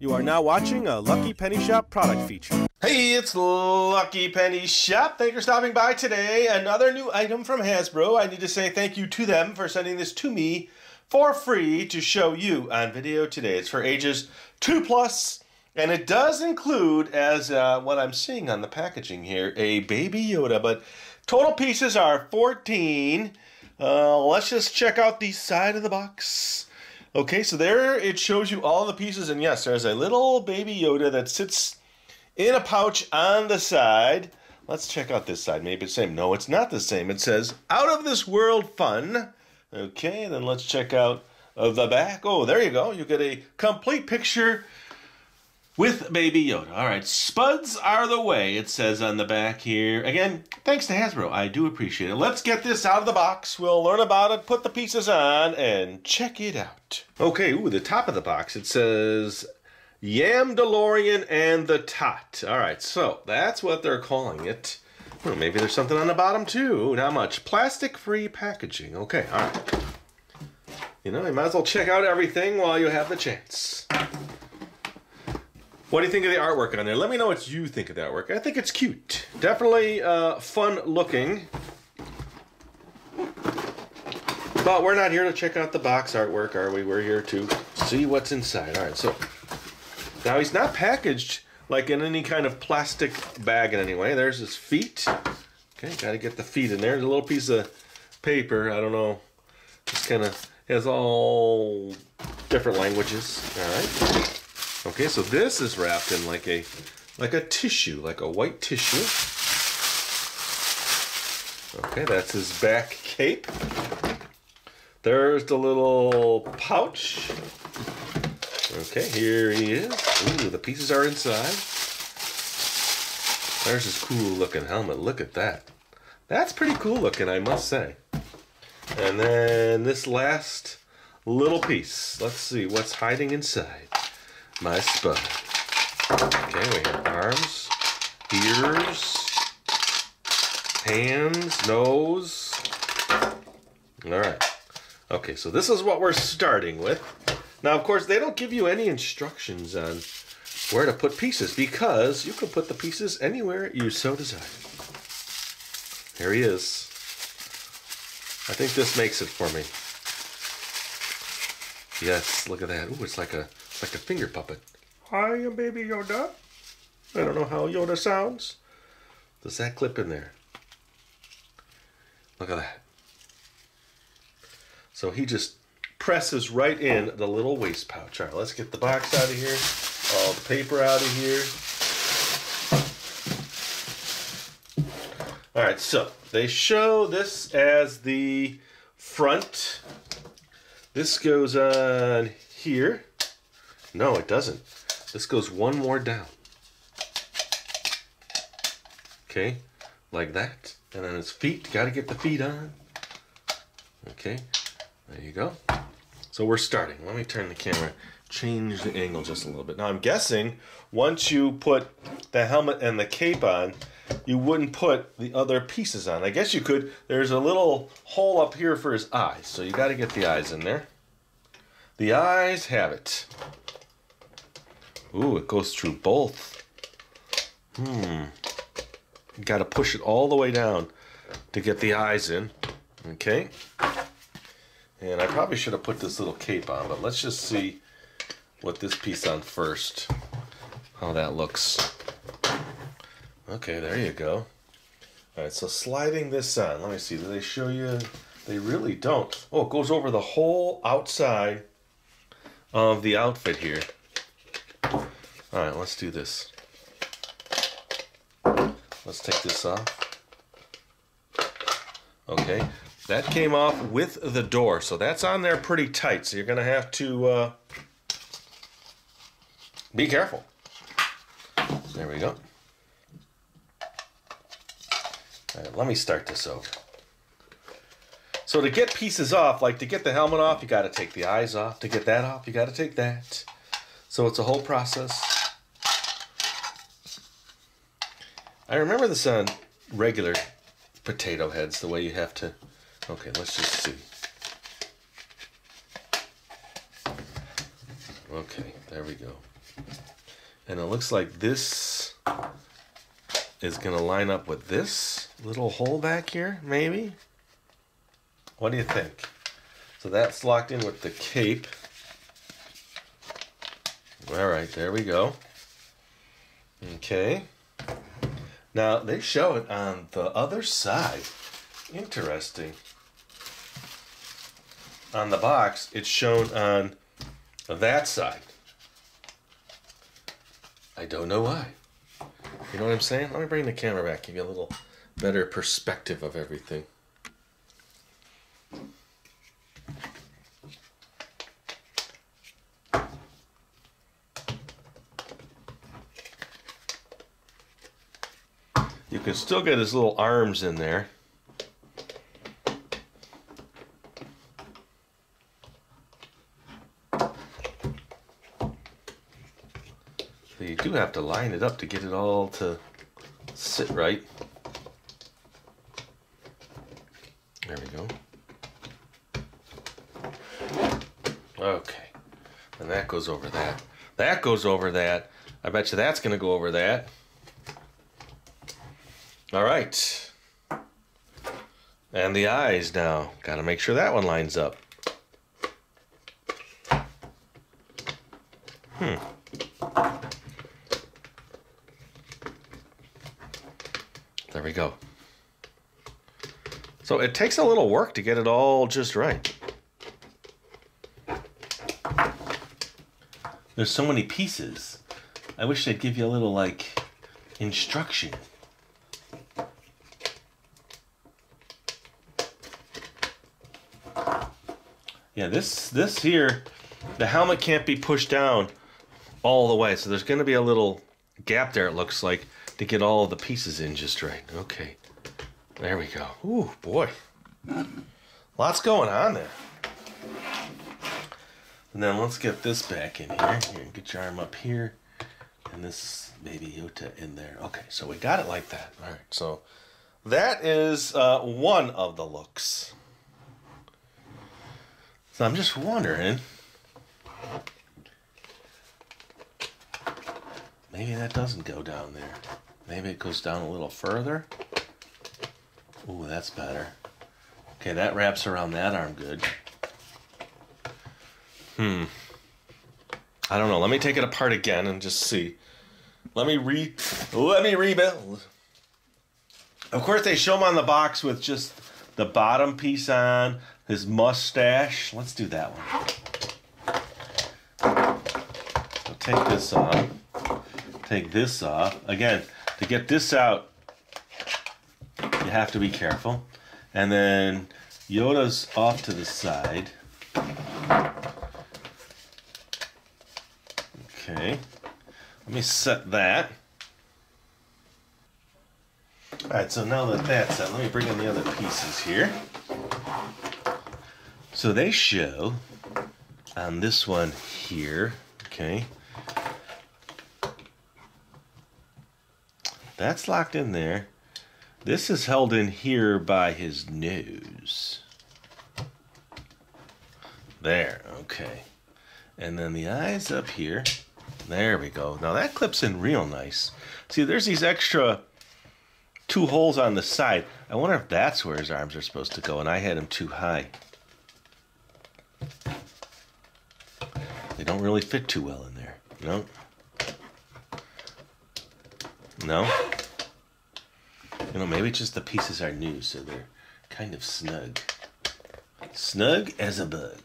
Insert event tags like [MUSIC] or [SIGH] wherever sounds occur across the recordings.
You are now watching a Lucky Penny Shop product feature. Hey, it's Lucky Penny Shop. Thank you for stopping by today. Another new item from Hasbro. I need to say thank you to them for sending this to me for free to show you on video today. It's for ages 2 plus, and it does include, as uh, what I'm seeing on the packaging here, a Baby Yoda, but total pieces are 14. Uh, let's just check out the side of the box. Okay, so there it shows you all the pieces, and yes, there's a little baby Yoda that sits in a pouch on the side. Let's check out this side. Maybe it's the same. No, it's not the same. It says "Out of This World Fun." Okay, then let's check out of the back. Oh, there you go. You get a complete picture with Baby Yoda. All right, spuds are the way, it says on the back here. Again, thanks to Hasbro. I do appreciate it. Let's get this out of the box. We'll learn about it, put the pieces on, and check it out. Okay, ooh, the top of the box, it says Yamdalorian and the Tot. All right, so that's what they're calling it. Well, maybe there's something on the bottom too. Not much. Plastic-free packaging. Okay, all right. You know, you might as well check out everything while you have the chance. What do you think of the artwork on there? Let me know what you think of the artwork. I think it's cute. Definitely uh, fun looking. But we're not here to check out the box artwork, are we? We're here to see what's inside. All right, so now he's not packaged like in any kind of plastic bag in any way. There's his feet. Okay, got to get the feet in there. There's a little piece of paper. I don't know. Just kind of has all different languages. All right. Okay, so this is wrapped in like a like a tissue, like a white tissue. Okay, that's his back cape. There's the little pouch. Okay, here he is. Ooh, the pieces are inside. There's his cool looking helmet. Look at that. That's pretty cool looking, I must say. And then this last little piece. Let's see what's hiding inside my spud. Okay, we have arms, ears, hands, nose. All right. Okay, so this is what we're starting with. Now, of course, they don't give you any instructions on where to put pieces because you can put the pieces anywhere you so desire. Here he is. I think this makes it for me. Yes, look at that. Ooh, it's like a like a finger puppet. Hi, I'm Baby Yoda. I don't know how Yoda sounds. Does that clip in there? Look at that. So he just presses right in the little waist pouch. All right, let's get the box out of here. All the paper out of here. All right, so they show this as the front. This goes on here. No, it doesn't. This goes one more down. Okay, like that. And then his feet, got to get the feet on. Okay, there you go. So we're starting. Let me turn the camera, change the angle just a little bit. Now I'm guessing once you put the helmet and the cape on, you wouldn't put the other pieces on. I guess you could. There's a little hole up here for his eyes, so you got to get the eyes in there. The eyes have it. Ooh, it goes through both. Hmm. Got to push it all the way down to get the eyes in. Okay. And I probably should have put this little cape on, but let's just see what this piece on first. How that looks. Okay, there you go. All right, so sliding this on. Let me see. Do they show you? They really don't. Oh, it goes over the whole outside of the outfit here. All right, let's do this. Let's take this off. Okay, that came off with the door, so that's on there pretty tight. So you're gonna have to uh, be careful. There we go. All right, let me start this over. So to get pieces off, like to get the helmet off, you got to take the eyes off. To get that off, you got to take that. So it's a whole process. I remember this on regular potato heads, the way you have to. Okay, let's just see. Okay, There we go. And it looks like this is going to line up with this little hole back here, maybe? What do you think? So that's locked in with the cape. All right, there we go. Okay. Now, they show it on the other side. Interesting. On the box, it's shown on that side. I don't know why. You know what I'm saying? Let me bring the camera back, give you a little better perspective of everything. Can still get his little arms in there. So you do have to line it up to get it all to sit right. There we go. Okay. And that goes over that. That goes over that. I bet you that's going to go over that. All right. And the eyes now. Got to make sure that one lines up. Hmm. There we go. So it takes a little work to get it all just right. There's so many pieces. I wish they'd give you a little like instruction. Yeah, this this here, the helmet can't be pushed down all the way. So there's going to be a little gap there, it looks like, to get all the pieces in just right. Okay. There we go. Ooh, boy. Lots going on there. And then let's get this back in here. Here, get your arm up here. And this baby Yoda in there. Okay, so we got it like that. All right, so that is uh, one of the looks. So I'm just wondering. Maybe that doesn't go down there. Maybe it goes down a little further. Ooh, that's better. Okay, that wraps around that arm good. Hmm. I don't know. Let me take it apart again and just see. Let me re let me rebuild. Of course they show them on the box with just the bottom piece on, his mustache. Let's do that one. So take this off. Take this off. Again, to get this out, you have to be careful. And then Yoda's off to the side. Okay. Let me set that. All right, so now that that's set, let me bring in the other pieces here. So they show on this one here, okay, that's locked in there. This is held in here by his nose. There, okay. And then the eyes up here. There we go. Now that clips in real nice. See, there's these extra two holes on the side. I wonder if that's where his arms are supposed to go, and I had him too high. They don't really fit too well in there. No? No? You know, maybe just the pieces are new, so they're kind of snug. Snug as a bug.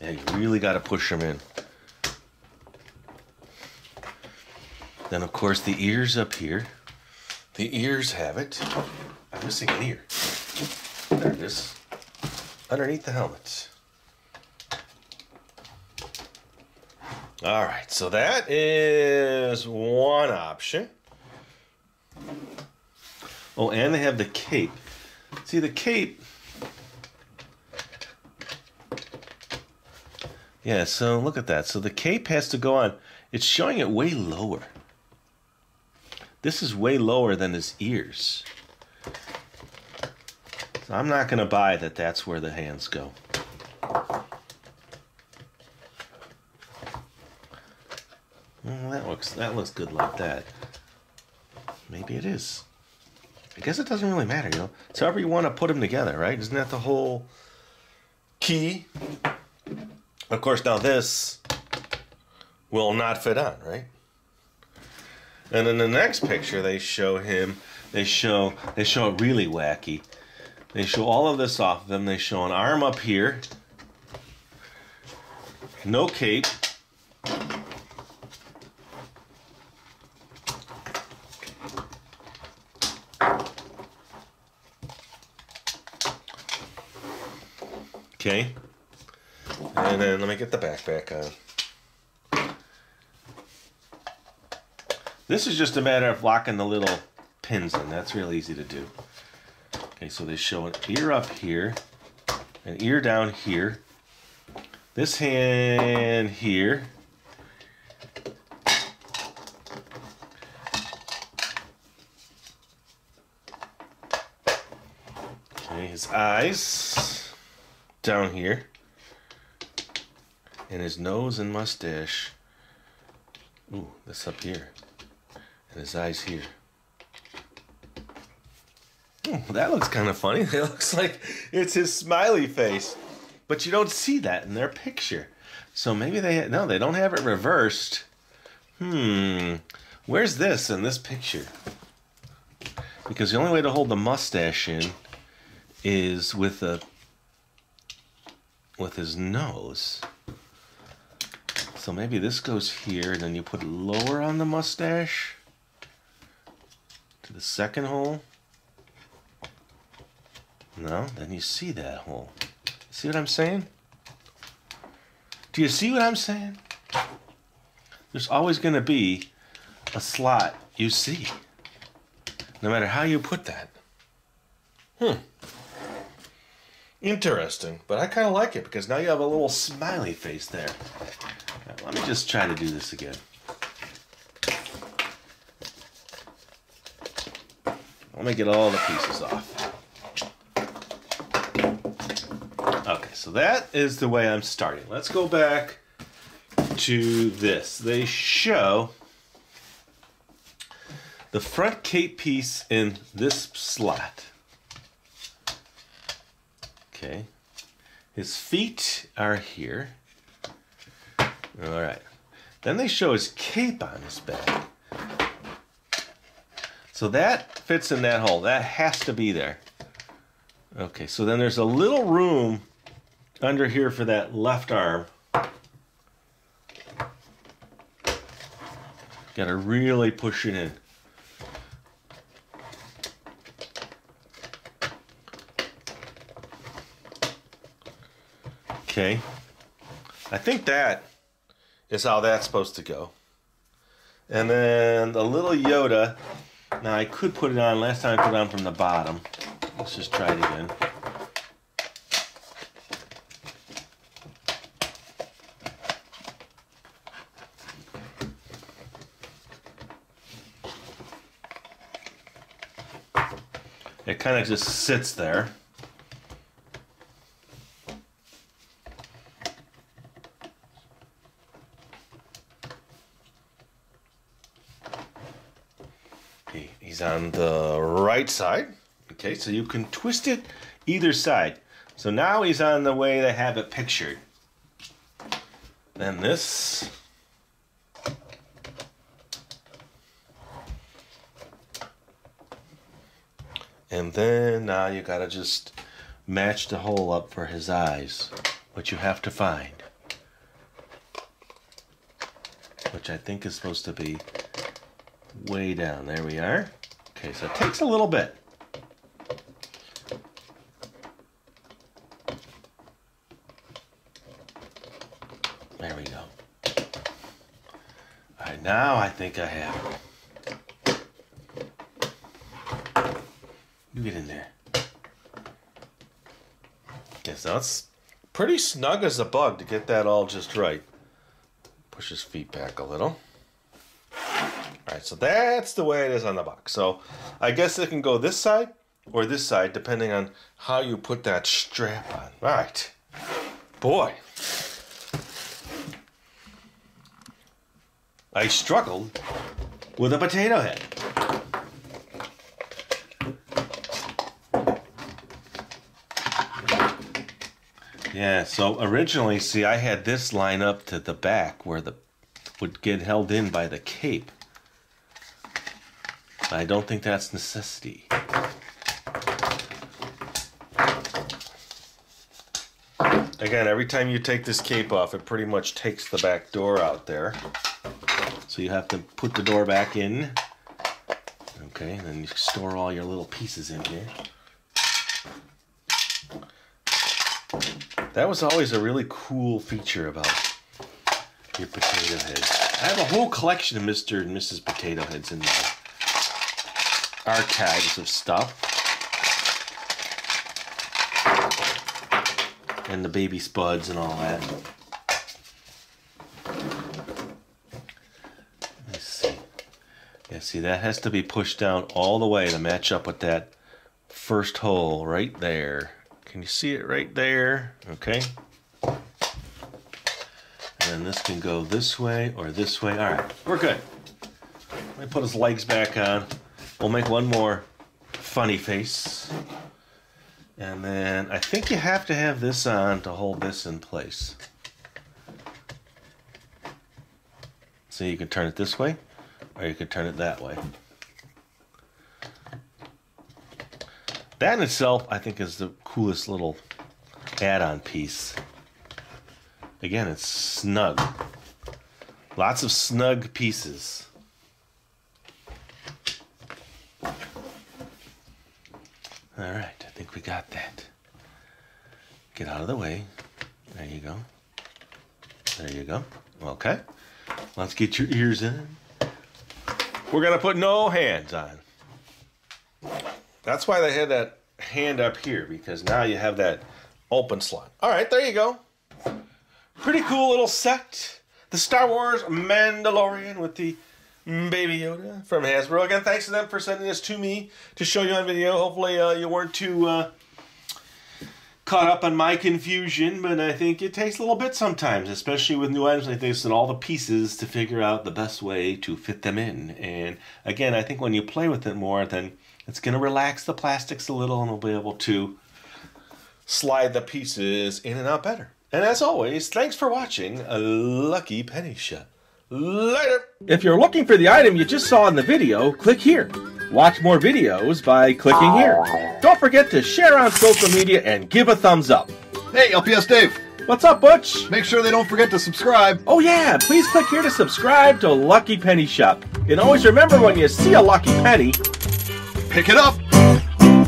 Yeah, you really got to push them in. Then, of course, the ears up here. The ears have it. I'm missing an ear. There it is. Underneath the helmet. All right, so that is one option. Oh, and they have the cape. See, the cape. Yeah, so look at that. So the cape has to go on. It's showing it way lower. This is way lower than his ears. So I'm not going to buy that that's where the hands go. Well, that looks that looks good like that. Maybe it is. I guess it doesn't really matter, you know. It's however you want to put them together, right? Isn't that the whole key? Of course, now this will not fit on, right? And in the next picture, they show him. They show they show it really wacky. They show all of this off of him. They show an arm up here, no cape. Okay. Get the backpack on. This is just a matter of locking the little pins in. That's real easy to do. Okay, so they show an ear up here, an ear down here, this hand here. Okay, his eyes down here. And his nose and mustache. Ooh, that's up here. And his eyes here. Oh, that looks kind of funny. [LAUGHS] It looks like it's his smiley face. But you don't see that in their picture. So maybe they no, they don't have it reversed. Hmm. Where's this in this picture? Because the only way to hold the mustache in is with a with his nose. So maybe this goes here, and then you put lower on the mustache to the second hole. No, then you see that hole. See what I'm saying? Do you see what I'm saying? There's always going to be a slot you see, no matter how you put that. Hmm. Interesting, but I kind of like it because now you have a little smiley face there. Let me just try to do this again. Let me get all the pieces off. Okay, so that is the way I'm starting. Let's go back to this. They show the front cape piece in this slot. Okay. His feet are here. All right. Then they show his cape on his back. So that fits in that hole. That has to be there. Okay, so then there's a little room under here for that left arm. Got to really push it in. Okay. I think that is how that's supposed to go. And then the little Yoda. Now I could put it on. Last time I put it on from the bottom. Let's just try it again. It kind of just sits there. He's on the right side. Okay, so you can twist it either side. So now he's on the way they have it pictured. Then this And then now you gotta just match the hole up for his eyes, which you have to find. Which I think is supposed to be way down. There we are. Okay, so it takes a little bit. There we go. All right, now I think I have. You get in there. Yes, that's pretty snug as a bug to get that all just right. Push his feet back a little. Alright, so that's the way it is on the box. So I guess it can go this side or this side depending on how you put that strap on. Alright. Boy. I struggled with a potato head. Yeah, so originally, see, I had this line up to the back where the would get held in by the cape. I don't think that's necessity. Again, every time you take this cape off, it pretty much takes the back door out there. So you have to put the door back in. Okay, and then you store all your little pieces in here. That was always a really cool feature about your potato heads. I have a whole collection of Mr. and Mrs. Potato Heads in my tags of stuff. And the baby spuds and all that. Let's see. Yeah, see, that has to be pushed down all the way to match up with that first hole right there. Can you see it right there? Okay. And this can go this way or this way. All right, we're good. Let me put his legs back on. We'll make one more funny face. And then I think you have to have this on to hold this in place. So you can turn it this way or you could turn it that way. That in itself, I think, is the coolest little add-on piece. Again, it's snug. Lots of snug pieces. All right, I think we got that. Get out of the way. There you go. There you go. Okay. Let's get your ears in. We're going to put no hands on. That's why they had that hand up here, because now you have that open slot. All right, there you go. Pretty cool little set. The Star Wars Mandalorian with the Baby Yoda from Hasbro. Again, thanks to them for sending this to me to show you on video. Hopefully, uh, you weren't too uh, caught up on my confusion, but I think it takes a little bit sometimes, especially with new items like this and all the pieces to figure out the best way to fit them in. And again, I think when you play with it more, then it's going to relax the plastics a little and we'll be able to slide the pieces in and out better. And as always, thanks for watching Lucky Penny Shop. Later! If you're looking for the item you just saw in the video, click here. Watch more videos by clicking here. Don't forget to share on social media and give a thumbs up. Hey, LPS Dave. What's up, Butch? Make sure they don't forget to subscribe. Oh yeah, please click here to subscribe to Lucky Penny Shop. And always remember when you see a lucky penny, pick it up.